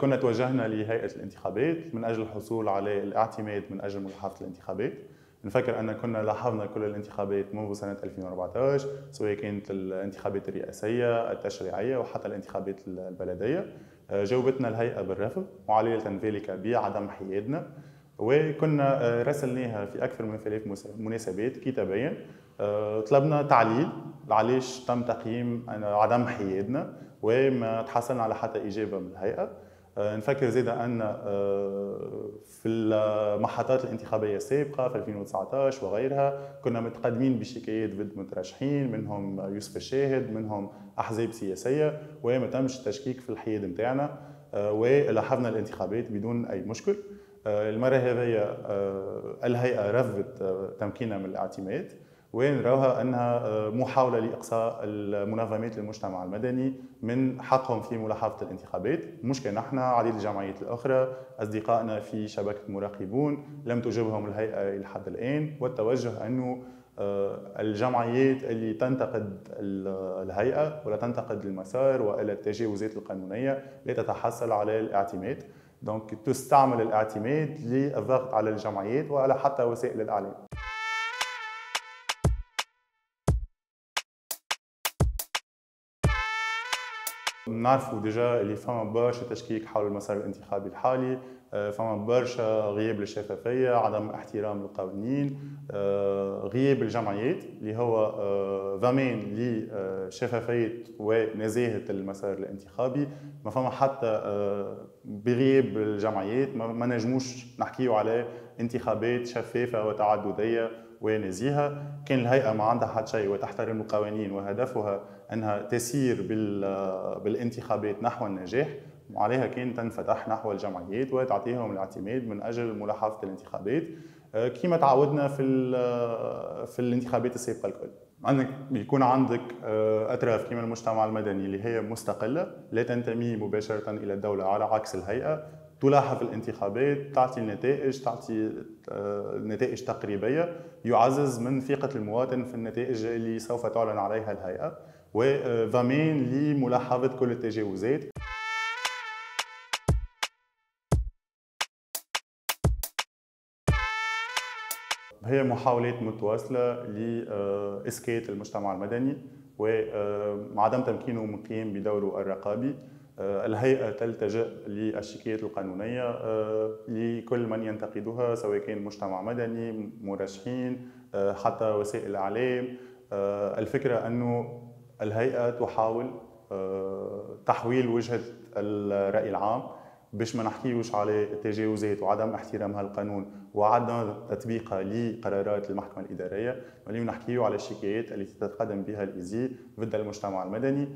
كنا توجهنا لهيئة الانتخابات من أجل الحصول على الاعتماد من أجل ملاحظة الانتخابات. نفكر أن كنا لاحظنا كل الانتخابات منذ سنة 2014 سواء كانت الانتخابات الرئاسية التشريعية وحتى الانتخابات البلدية. جاوبتنا الهيئة بالرفض معللة ذلك بعدم حيادنا. وكنا رسلناها في أكثر من ثلاث مناسبات كتابيا. طلبنا تعليل علاش تم تقييم عدم حيادنا وما تحصلنا على حتى إجابة من الهيئة. آه، نفكر زيدا أن آه، في المحطات الانتخابية السابقة في 2019 وغيرها كنا متقدمين بشكايات ضد مترشحين منهم يوسف الشاهد منهم أحزاب سياسية وما تمش التشكيك في الحياد نتاعنا آه، ولاحظنا الانتخابات بدون أي مشكل. المرة هذه الهيئة رفضت تمكيننا من الاعتماد. ونراها أنها آه، محاوله لإقصاء المنظمات المجتمع المدني من حقهم في ملاحظة الانتخابات، مشكلة نحن عديد الجمعيات الأخرى، أصدقائنا في شبكة مراقبون لم تجبهم الهيئة إلى حد الآن، والتوجه أنه آه، الجمعيات اللي تنتقد الهيئة ولا تنتقد المسار وإلى التجاوزات القانونية لا تتحصل على الاعتماد. دونك تستعمل الاعتماد للضغط على الجمعيات وعلى حتى وسائل الإعلام. نعرفوا ديجا اللي فما برشا تشكيك حول المسار الانتخابي الحالي آه، فما برشا غياب للشفافية عدم احترام القوانين آه، غياب الجمعيات اللي هو آه، ضمان لشفافية ونزاهة المسار الانتخابي. ما فما حتى بغياب الجمعيات ما نجموش نحكيو على انتخابات شفافة وتعددية ونزيهة. كان الهيئة ما عندها حد شيء وتحترم القوانين وهدفها أنها تسير بالانتخابات نحو النجاح. وعليها كان تنفتح نحو الجمعيات وتعطيهم الاعتماد من أجل ملاحظة الانتخابات. آه، كما تعودنا في في الانتخابات السابقة الكل. عندك بيكون عندك آه، أطراف كما المجتمع المدني اللي هي مستقلة لا تنتمي مباشرة إلى الدولة على عكس الهيئة. تلاحظ الانتخابات تعطي النتائج تعطي آه، نتائج تقريبية. يعزز من ثقة المواطن في النتائج اللي سوف تعلن عليها الهيئة. وضمان لملاحظة كل التجاوزات. هي محاولات متواصلة لاسكات المجتمع المدني وعدم تمكينه من القيام بدوره الرقابي. آه، الهيئة تلتجئ للشكايات القانونية آه، لكل من ينتقدها سواء كان مجتمع مدني مرشحين آه، حتى وسائل الإعلام الفكرة أنه الهيئة تحاول تحويل وجهة الرأي العام باش ما نحكيوش على التجاوزات وعدم احترامها القانون وعدم تطبيقها لقرارات المحكمة الإدارية ولكن نحكيو على الشكايات التي تتقدم بها الإيزي ضد المجتمع المدني.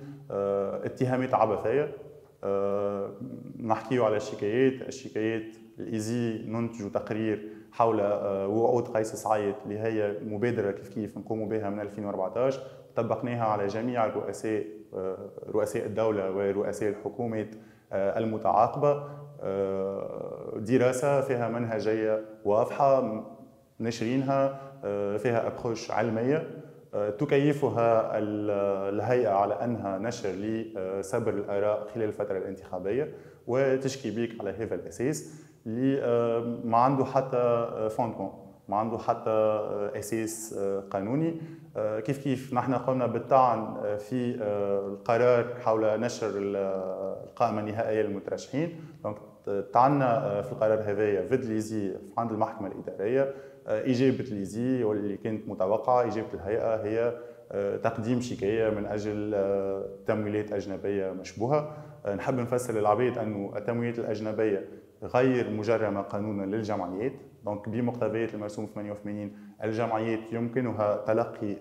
اتهامات عبثية آه، نحكيو على الشكايات. الشكايات الايزي ننتج تقرير حول آه، وعود قيس سعيد اللي هي مبادرة كيف كيف نقوموا بها من 2014 طبقناها على جميع الرؤساء آه، رؤساء الدولة ورؤساء الحكومات المتعاقبة دراسة فيها منهجية واضحة نشرينها فيها ابخوش علمية. تكيفها الهيئة على أنها نشر لسبر الآراء خلال الفترة الانتخابية وتشكي بيك على هذا الأساس. اللي آه، ما عنده حتى فوندمون ما عنده حتى أساس قانوني. آه، كيف كيف؟ نحن قمنا بالطعن في آه، القرار حول نشر القائمة النهائية للمترشحين. طعنا في القرار هذايا ضد ليزي عند المحكمة الإدارية. إجابة ليزي واللي كانت متوقعة إجابة الهيئة هي آه، تقديم شكاية من آه، تمويلات أجنبية مشبوهة. آه، نحب نفسر للعباد أنه التمويلات الأجنبية غير مجرمة قانونا للجمعيات. دونك بمقتضيات المرسوم 88 الجمعيات يمكنها تلقي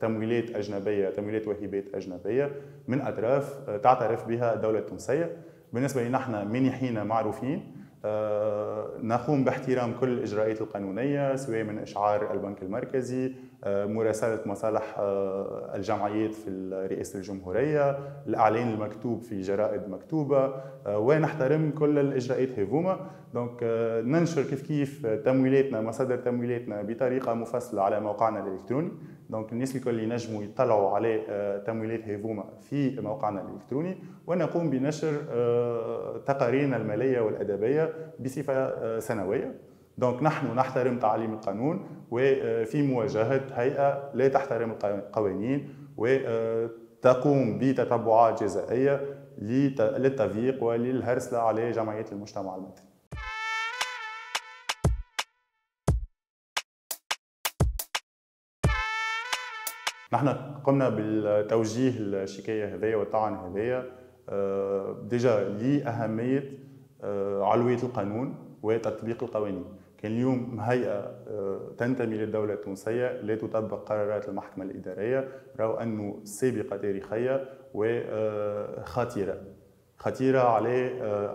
تمويلات أجنبية تمويلات وهبات أجنبية من أطراف تعترف بها الدولة التونسية. بالنسبة لنا نحن منحين معروفين آه، نقوم باحترام كل الاجراءات القانونية سواء من إشعار البنك المركزي آه، مراسلة مصالح آه، الجمعيات في رئاسه الجمهورية الإعلان المكتوب في جرائد مكتوبة ونحترم كل الإجراءات هذوما. donc ننشر كيف كيف تمويلاتنا مصادر تمويلاتنا بطريقة مفصلة على موقعنا الإلكتروني. donc الناس الكل ينجموا يطلعوا على تمويلات هي فما في موقعنا الإلكتروني ونقوم بنشر تقاريرنا المالية والأدبية بصفة سنوية. donc نحن نحترم تعاليم القانون وفي مواجهة هيئة لا تحترم القوانين وتقوم بتتبعات جزائية للتضييق وللهرسله على جمعيات المجتمع المدني. نحن قمنا بالتوجيه الشكايه هذيا والطعن هذيا آه، ديجا لأهمية آه، علوية القانون وتطبيق القوانين. كان اليوم هيئة آه، تنتمي للدولة التونسية لا تطبق قرارات المحكمة الإدارية رغم أنه سابقة تاريخية وخطيرة خطيرة على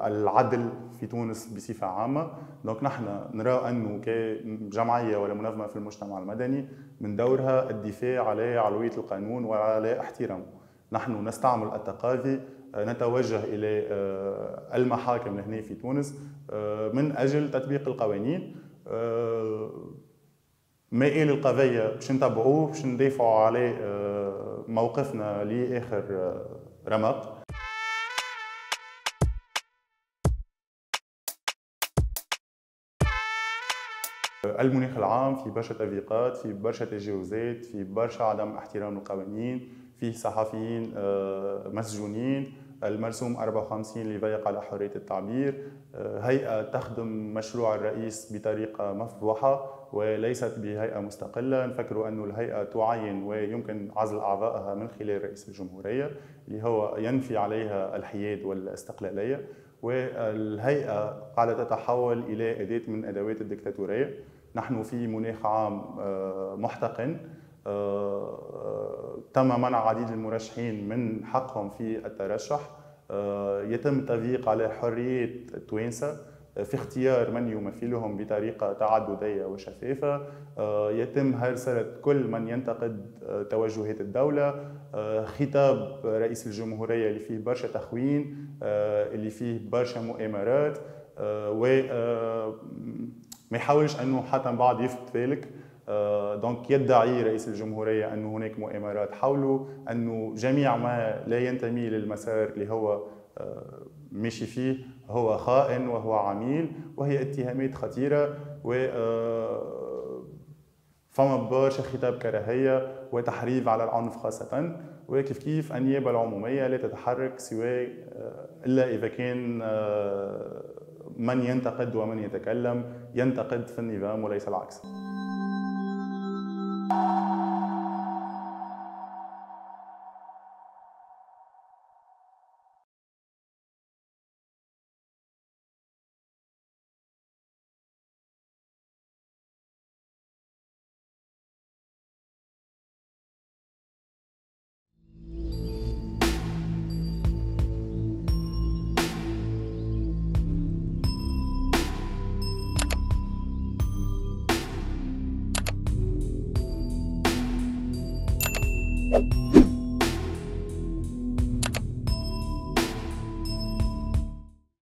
العدل في تونس بصفة عامة. donc نحن نرى أنه كجمعية ولا منظمة في المجتمع المدني من دورها الدفاع على علوية القانون وعلى احترامه. نحن نستعمل التقاضي نتوجه إلى آه، المحاكم هنا في تونس آه، من أجل تطبيق القوانين. آه، مائل القضية باش نتبعوه باش ندافعوا على موقفنا لآخر رمق. المناخ العام في برشا تضييقات في برشا تجاوزات في برشا عدم احترام القوانين في صحفيين آه، مسجونين المرسوم 54 اللي يضيق على حرية التعبير. آه، هيئة تخدم مشروع الرئيس بطريقة مفضوحة وليست بهيئة مستقلة. نفكروا أن الهيئة تعين ويمكن عزل أعضائها من خلال رئيس الجمهورية اللي هو ينفي عليها الحياد والاستقلالية. والهيئة قاعدة تتحول إلى أداة من أدوات الدكتاتورية. نحن في مناخ عام آه، محتقن. آه، تم منع عديد المرشحين من حقهم في الترشح. آه، يتم التضييق على حرية التوانسة في اختيار من يمثلهم بطريقة تعددية وشفافة يتم هرسلة كل من ينتقد توجهات الدولة. خطاب رئيس الجمهورية اللي فيه برشا تخوين اللي فيه برشا مؤامرات. و ما يحاولش أنه حتى بعد يفت ذلك. دونك يدعي رئيس الجمهورية أنه هناك مؤامرات حوله أنه جميع ما لا ينتمي للمسار اللي هو آه، ماشي فيه هو خائن وهو عميل وهي اتهامات خطيرة و آه، فما برشا خطاب كراهية وتحريض على العنف خاصة. وكيف كيف النيابة العمومية لا تتحرك سوى آه، إلا إذا كان من ينتقد ومن يتكلم ينتقد في النظام وليس العكس.